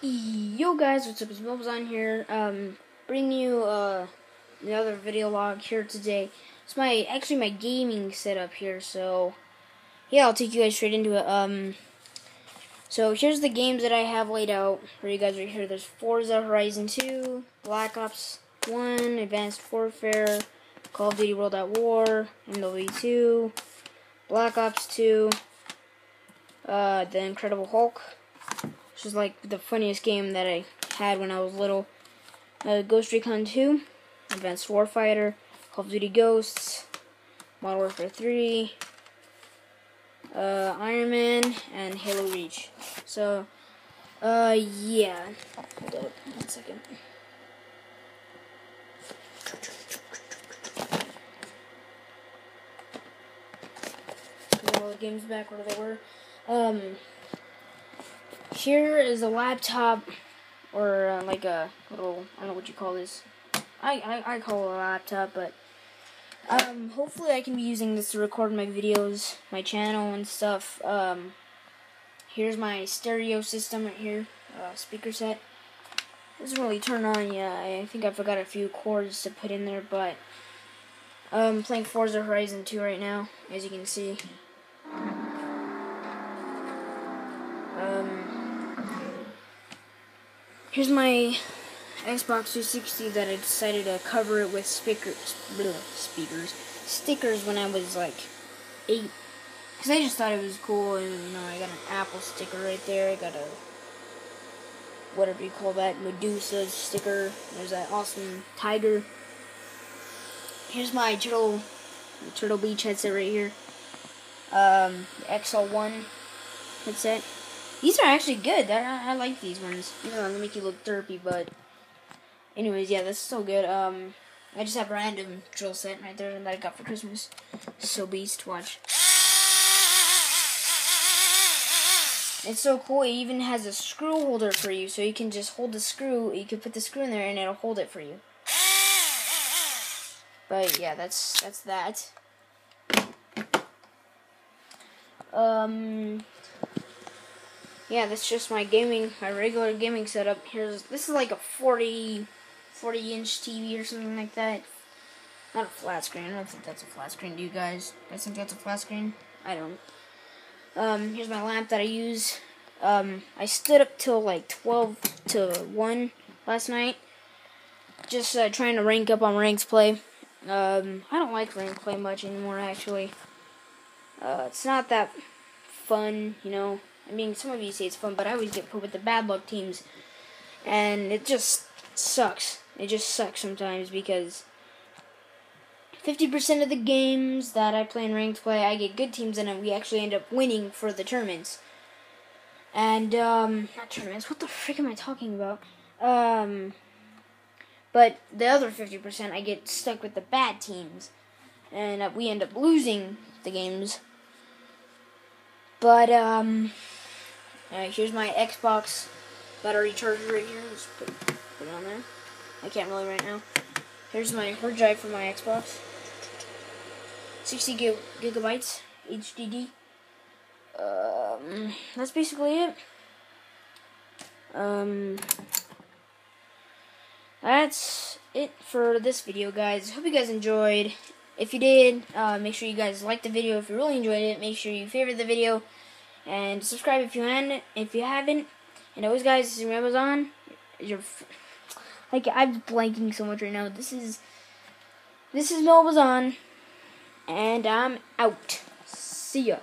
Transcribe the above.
Yo guys, what's up? It's Mobs on here. Um, bringing you uh another video log here today. It's my actually my gaming setup here, so yeah, I'll take you guys straight into it. Um, so here's the games that I have laid out for you guys right here. There's Forza Horizon 2, Black Ops 1, Advanced Warfare, Call of Duty World at War, MW2, Black Ops 2, uh, The Incredible Hulk which is like the funniest game that I had when I was little. Uh, Ghost Recon 2, Advanced Warfighter, Call of Duty Ghosts, Modern Warfare 3, uh, Iron Man, and Halo Reach. So, uh, yeah. Hold up, one second. All the games back where they were. Um, here is a laptop, or uh, like a little, I don't know what you call this. I, I, I call it a laptop, but um, hopefully I can be using this to record my videos, my channel and stuff. Um, here's my stereo system right here, uh, speaker set. Doesn't really turn on yet. I think I forgot a few cords to put in there, but I'm um, playing Forza Horizon 2 right now, as you can see. Here's my Xbox 360 that I decided to cover it with speakers, blah, speakers, stickers when I was like eight. Cause I just thought it was cool, and you know I got an Apple sticker right there. I got a whatever you call that Medusa sticker. There's that awesome tiger. Here's my turtle, Turtle Beach headset right here. Um, XL1 headset. These are actually good. I, I like these ones. You know, they make you look derpy, but anyways, yeah, that's so good. Um, I just have a random drill set right there that I got for Christmas. So beast, watch. It's so cool. It even has a screw holder for you, so you can just hold the screw. You can put the screw in there, and it'll hold it for you. But yeah, that's that's that. Um, yeah, that's just my gaming, my regular gaming setup. Here's this is like a 40, 40 inch TV or something like that. Not a flat screen. I don't think that's a flat screen. Do you guys? I think that's a flat screen. I don't. Um, here's my lamp that I use. Um, I stood up till like 12 to 1 last night. Just uh, trying to rank up on ranked play. Um, I don't like ranked play much anymore, actually. Uh, it's not that fun, you know. I mean, some of you say it's fun, but I always get put with the bad luck teams, and it just sucks. It just sucks sometimes because 50% of the games that I play in ranked play, I get good teams in, and we actually end up winning for the tournaments. And, um, not tournaments, what the frick am I talking about? Um, but the other 50%, I get stuck with the bad teams, and we end up losing the games. But, um, Alright, here's my Xbox battery charger right here. Let's put, put it on there. I can't really right now. Here's my hard drive for my Xbox. 60 gig gigabytes HDD. Um, that's basically it. Um, that's it for this video, guys. Hope you guys enjoyed. If you did, uh, make sure you guys like the video. If you really enjoyed it, make sure you favorite the video and subscribe if you haven't. If you haven't, and always, guys, this is Amazon. You're like I'm blanking so much right now. This is this is Melbazon, and I'm out. See ya.